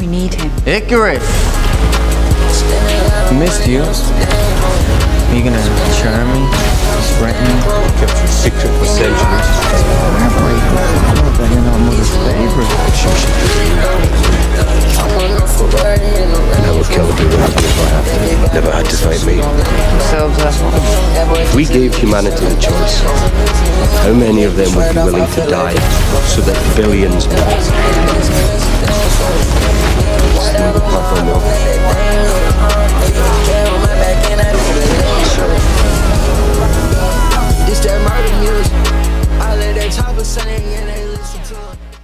We need him. Ikaris! Missed you. Are you gonna charm me? Threaten me? Kept your secret for centuries. Whenever I know that you're not mother's favorite. And I will kill everyone if I have to. Never had to fight me. Yourselves at home. If we gave humanity the choice, how many of them would be willing to die so that billions more? sunny and they listen to it.